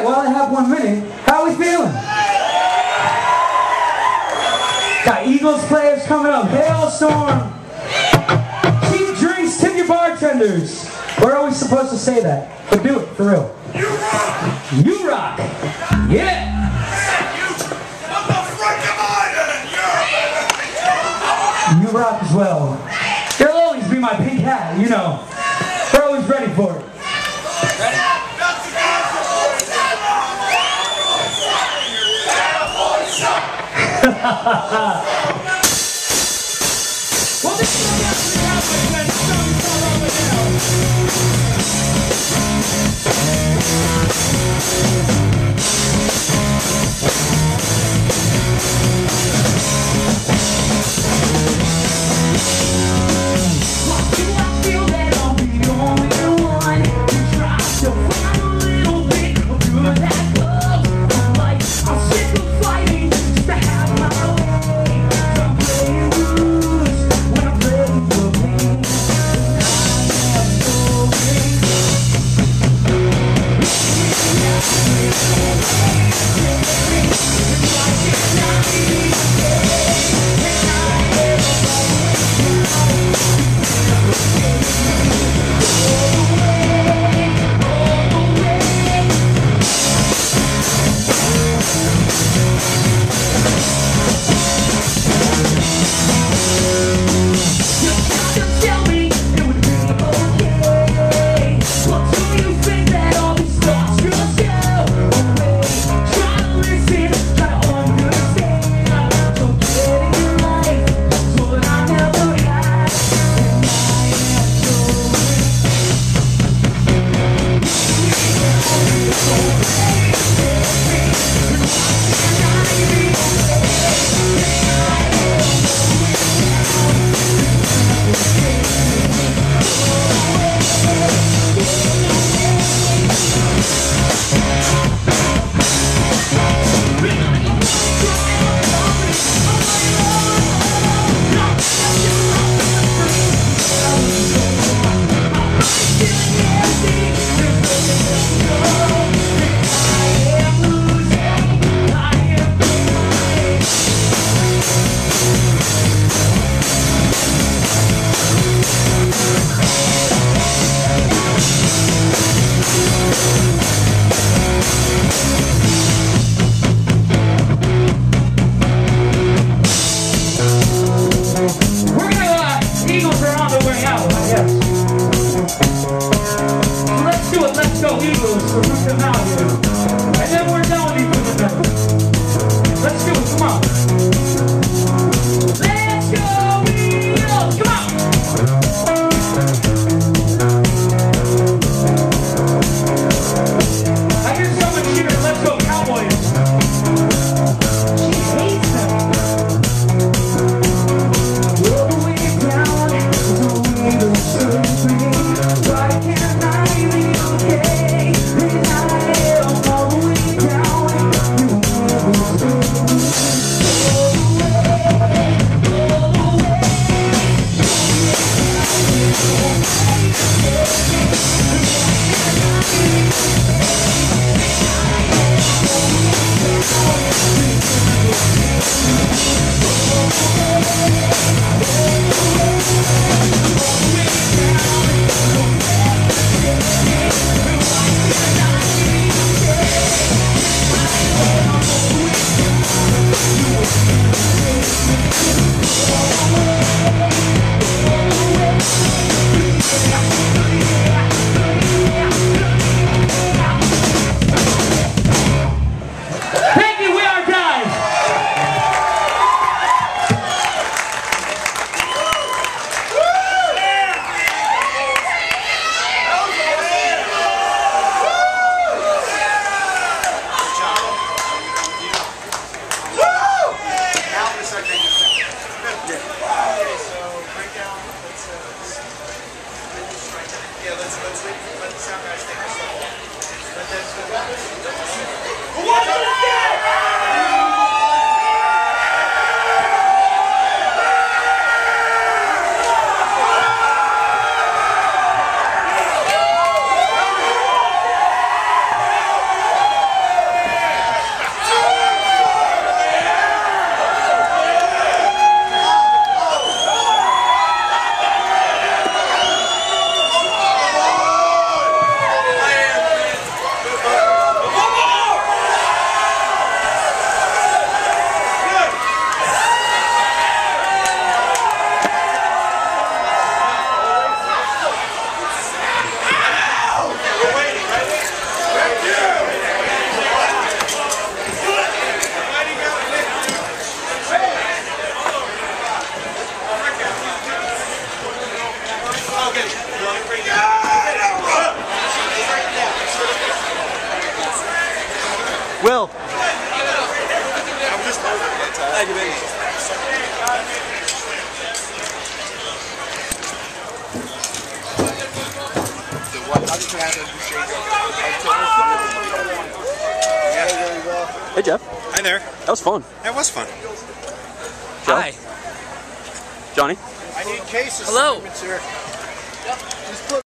right, well, I have one minute. How are we feeling? Got Eagles players coming up. Halestorm. Cheap drinks, tip your bartenders. We're always supposed to say that, but do it for real. You rock! You rock. Yeah. What the frick am I then? You rock as well. You'll always be my pink hat, you know. Vou deixar minha let's Eagles, so root. And then we're done with these Yeah, let's Will. Thank you, baby. Hey Jeff, Hi there. that was fun. That was fun. Joe? Hi. Johnny. I need cases. Hello. Here.